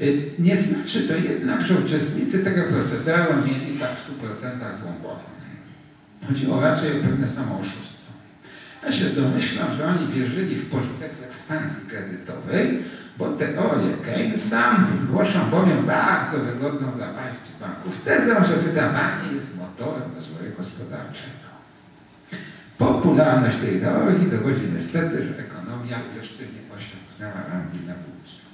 Y, nie znaczy to jednak, że uczestnicy tego procederu mieli tak w 100% złą głowę. Chodziło raczej o pewne samooszustwo. Ja się domyślam, że oni wierzyli w pożytek z ekspansji kredytowej, bo teorie Keynesa głoszą bowiem bardzo wygodną dla państw banków tezę, że wydawanie jest motorem rozwoju gospodarczego. Popularność tej teorii dowodzi niestety, że ekonomia jeszcze nie osiągnęła rangi nauki.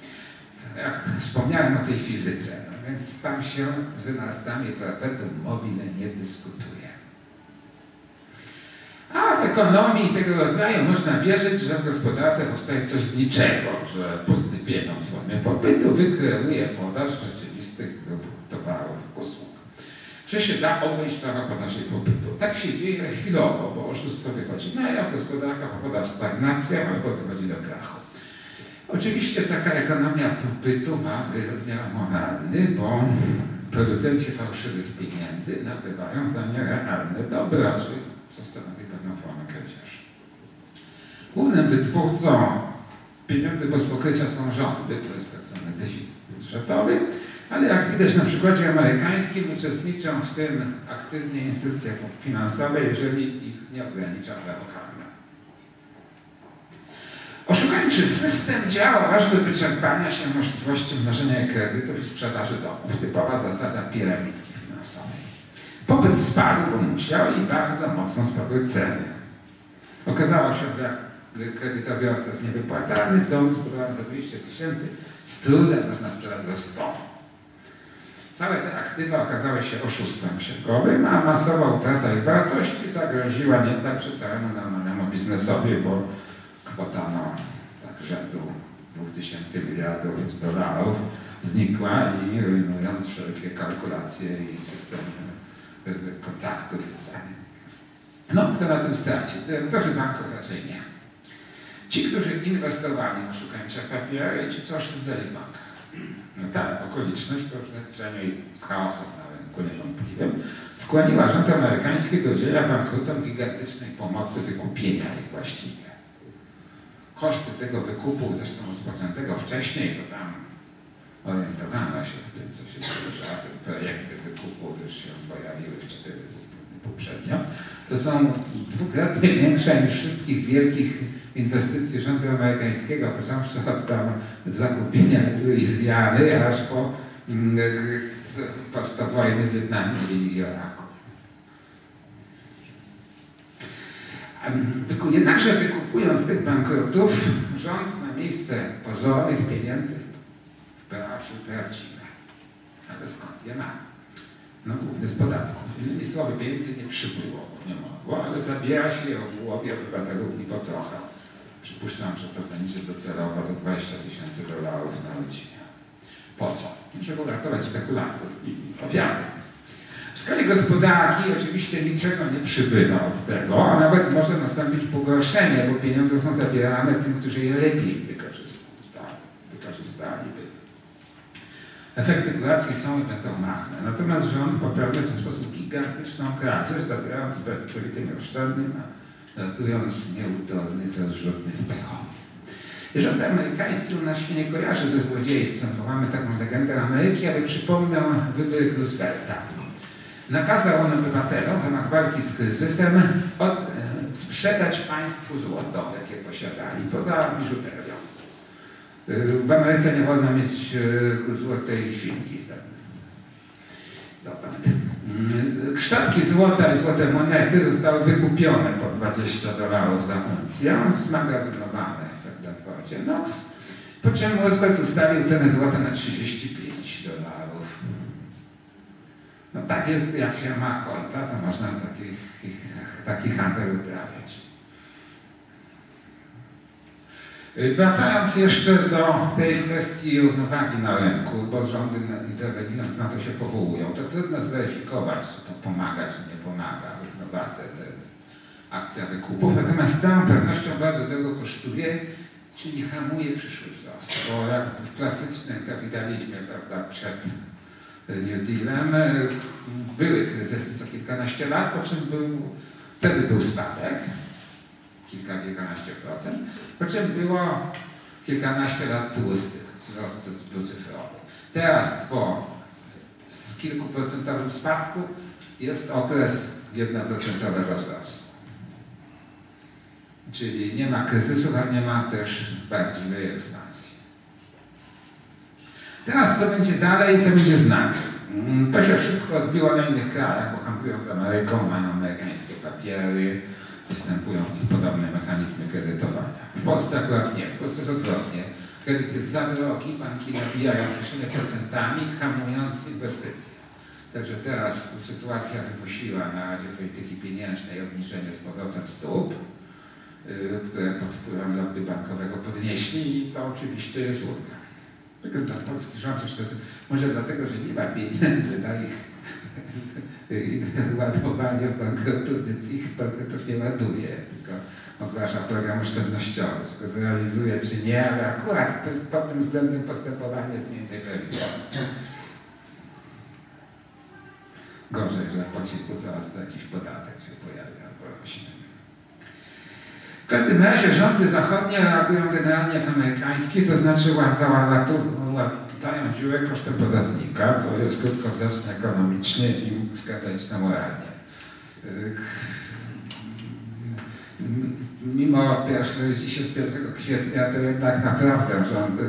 Jak wspomniałem o tej fizyce, no więc tam się z wynalazcami perpetuum mobile nie dyskutuje. A w ekonomii tego rodzaju można wierzyć, że w gospodarce powstaje coś z niczego, że pusty pieniądz w formie popytu wykreuje podaż rzeczywistych towarów, usług. Że się da obejść prawa podaży i popytu. Tak się dzieje chwilowo, bo oszustwo wychodzi na jaw, gospodarka popada w stagnację albo wychodzi do krachu. Oczywiście taka ekonomia popytu ma wymiar moralny, bo producenci fałszywych pieniędzy nabywają za nierealne dobra, czyli co stanowi pewną formę kradzieży. Głównym wytwórcą pieniędzy bez pokrycia są rządy, to jest tak zwany deficyt budżetowy, ale jak widać na przykładzie amerykańskim uczestniczą w tym aktywnie instytucje finansowe, jeżeli ich nie ogranicza prawo karne. Oszukańczy system działa aż do wyczerpania się możliwości mnożenia kredytów i sprzedaży domów. Typowa zasada piramidki finansowej. Popyt spadł, bo musiał i bardzo mocno spadły ceny. Okazało się, że kredytobiorca jest niewypłacalny, dom zbudowany za 200 tysięcy, z trudem można sprzedać za 100. Całe te aktywa okazały się oszustwem księgowym, a masowa utrata ich wartości zagroziła nie także całemu normalnemu biznesowi, bo kwota no, tak rzędu 2000 miliardów dolarów znikła i rujnując wszelkie kalkulacje i systemy kontaktów z No, kto na tym straci? Dyrektorzy banków raczej nie. Ci, którzy inwestowali w oszukańcze papiery i ci, co oszczędzali w bankach. No ta okoliczność, przynajmniej z chaosem na rynku niewątpliwym, skłoniła rząd amerykański do udzielenia bankrutom gigantycznej pomocy wykupienia ich właściwie. Koszty tego wykupu, zresztą rozpoczętego wcześniej, bo tam orientowano się w tym, co się zdarza, te projekty wykupu już się pojawiły w cztery poprzednio, to są dwukrotnie większe niż wszystkich wielkich inwestycji rządu amerykańskiego, począwszy od tam zakupienia Luizjany, aż po mm, wojny Wietnamie i Iraku. Jednakże wykupując tych bankrutów, rząd na miejsce pozornych pieniędzy wpłacił prawdziwe. Ale skąd je ma? No głównie z podatków. Innymi słowy, pieniędzy nie przybyło, nie mogło, ale zabiera się je w głowie obywatelów i po trochę. Przypuszczam, że to będzie docelowo za 20 tysięcy dolarów na rodzinę. Po co? Żeby uratować spekulantów i ofiary. W skali gospodarki oczywiście niczego nie przybywa od tego, a nawet może nastąpić pogorszenie, bo pieniądze są zabierane tym, którzy je lepiej wykorzystają. Tak, wykorzystaliby. Efekty kreacji są i będą machne. Natomiast rząd popełnia w ten sposób gigantyczną kradzież, zabierając pracowitym oszczędnym, ratując nieudolnych, rozrzutnych pechowych. Rząd amerykański u nas się nie kojarzy ze złodziejstwem, bo mamy taką legendę Ameryki, ale przypomnę wybryk Roosevelta. Nakazał on obywatelom w ramach walki z kryzysem od, e, sprzedać państwu złoto, jakie posiadali, poza biżuterią. W Ameryce nie wolno mieć e, złotej świnki. Mm, kształtki złota i złote monety zostały wykupione po 20 dolarów za uncję, zmagazynowane w Dakocie Nox, po czym Roosevelt ustawił cenę złota na 35 dolarów. No tak jest, jak się ma konta, to można taki, taki handel uprawiać. Wracając jeszcze do tej kwestii równowagi na rynku, bo rządy interweniując na to się powołują, to trudno zweryfikować, czy to pomaga, czy nie pomaga równowadze akcja wykupów. Natomiast z całą pewnością bardzo drogo kosztuje, czyli hamuje przyszły wzrost. Bo jak w klasycznym kapitalizmie, prawda, przed New Dealem były kryzysy co kilkanaście lat, po czym był, wtedy był spadek, kilka, kilkanaście procent, po czym było kilkanaście lat tłustych, wzrost dwucyfrowy. Teraz po z kilkuprocentowym spadku jest okres jednoprocentowego wzrostu. Czyli nie ma kryzysu, a nie ma też prawdziwej ekspansji. Teraz co będzie dalej, co będzie z nami? Mm, to się wszystko odbiło na innych krajach, bo handlują z Ameryką, mają amerykańskie papiery, występują w nich podobne mechanizmy kredytowania. W Polsce akurat nie, w Polsce jest odwrotnie. Kredyt jest za drogi, banki nabijają kieszenie procentami, hamując inwestycje. Także teraz sytuacja wymusiła na Radzie Polityki Pieniężnej obniżenie z powrotem stóp, yy, które pod wpływem lobby bankowego podnieśli i to oczywiście jest ulga. Tylko dla polski rząd jeszcze, może dlatego, że nie ma pieniędzy na ich ładowanie bankrutu, więc ich bankrutów nie ładuje, tylko ogłasza program oszczędnościowy. Go zrealizuje, czy nie, ale akurat to, pod tym względem postępowanie jest mniej więcej prawidłowe. Gorzej, że po cichu coraz to jakiś podatek się pojawia albo rośnie. W każdym razie rządy zachodnie reagują generalnie jak amerykańskie, to znaczy dają dziurę kosztem podatnika, co jest krótkowzroczne ekonomicznie i skandaliczne moralnie. Mimo pierwsze, dzisiaj z 1 kwietnia to jednak naprawdę rządy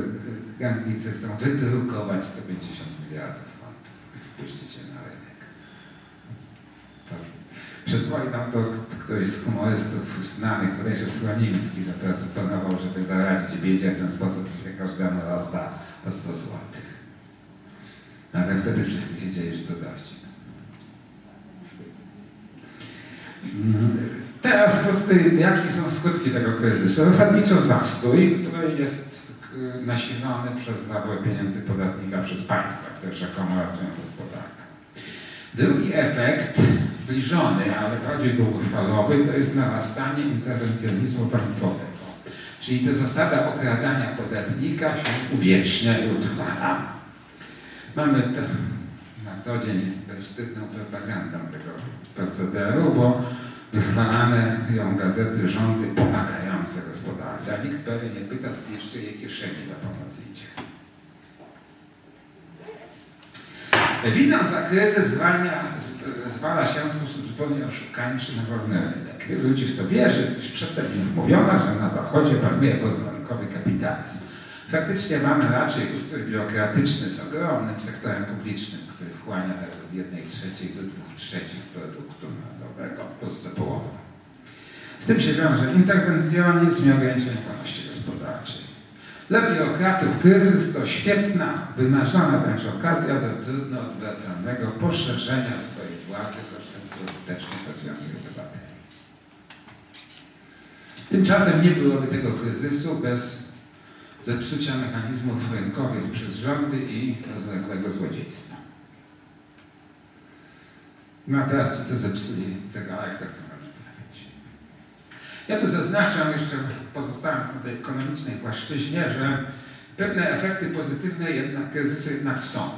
Anglicy chcą wydrukować 150 miliardów funtów i wpuścić je na rynek. Przed wojną to któryś z humorystów znanych, bodajże Słonimski, zaproponował, żeby zaradzić biedzie w ten sposób, że każdemu rozda po 100 złotych. No, ale wtedy wszyscy wiedzieli, że to dowcip. Teraz co z tym, jakie są skutki tego kryzysu? Zasadniczo zastój, który jest nasilony przez zabór pieniędzy podatnika przez państwa, które rzekomo ratują gospodarkę. Drugi efekt, zbliżony, ale bardziej długofalowy, to jest narastanie interwencjonizmu państwowego. Czyli ta zasada okradania podatnika się uwiecznia i utrwala. Mamy to na co dzień bezwstydną propagandę tego procederu, bo wychwalane ją gazety rządy pomagające gospodarce, a nikt prawie nie pyta, z czyjej kieszeni ta pomoc idzie. Winę za kryzys zwalnia, zwala się w sposób zupełnie oszukańczy na wolny rynek. Ludzi w to wierzy, gdyż przedtem mówiono, że na Zachodzie panuje podwarunkowy kapitalizm. Faktycznie mamy raczej ustrój biurokratyczny z ogromnym sektorem publicznym, który wchłania od jednej trzeciej do dwóch trzecich produktu narodowego, w Polsce połowę. Z tym się wiąże interwencjonizm i ograniczenie wolności. Dla biurokratów kryzys to świetna, wymarzona wręcz okazja do trudno odwracalnego poszerzenia swojej władzy kosztem skutecznie pracujących obywateli. Tymczasem nie byłoby tego kryzysu bez zepsucia mechanizmów rynkowych przez rządy i rozległego złodziejstwa. No a teraz ci, co zepsuli zegarek, to chcą ja tu zaznaczam jeszcze, pozostając na tej ekonomicznej płaszczyźnie, że pewne efekty pozytywne jednak kryzysu jednak są,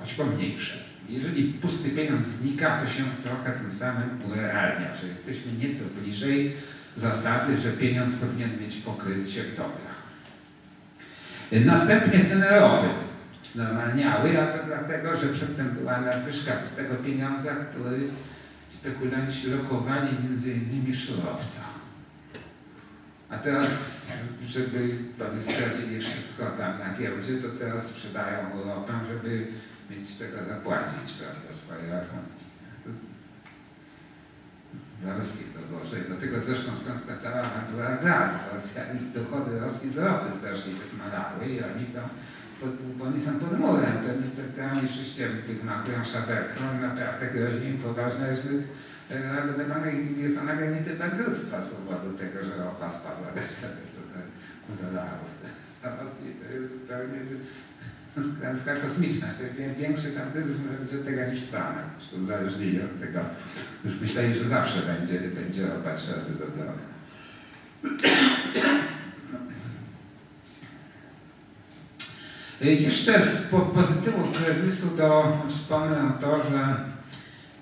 choć pomniejsze. Jeżeli pusty pieniądz znika, to się trochę tym samym urealnia, że jesteśmy nieco bliżej zasady, że pieniądz powinien mieć pokrycie w dobrach. Następnie ceny ropy znormalniały, a to dlatego, że przedtem była nadwyżka pustego pieniądza, który spekulanci lokowali między innymi w surowcach. A teraz, żeby oni stracili wszystko tam na giełdzie, to teraz sprzedają Europę, żeby mieć z tego zapłacić, prawda, swoje rachunki. Dla ruskich to gorzej. Dlatego zresztą skąd ta cała awantura gazu. Rosjanie dochody Rosji z ropy strasznie zmalały i oni są pod, bo oni są pod murem. To, to, to oni oczywiście wymachują szaberką, naprawdę grozi im poważne, że Narodowe Banki są na granicy bankructwa z powodu tego, że ropa spadła też sobie 100 dolarów. A Rosji to jest zupełnie klęska kosmiczna. Większy tam kryzys tego niż w Stanach. Uzależnieni od tego. Już myśleli, że zawsze będzie, będzie ropa trzy razy za droga. Jeszcze z pozytywów kryzysu to wspomnę to, że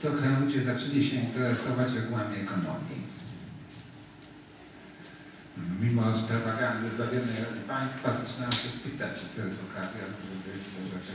trochę ludzie zaczęli się interesować regułami ekonomii. Mimo propagandy zbawionej państwa zaczynają się pytać, czy to jest okazja, żeby do rzeczy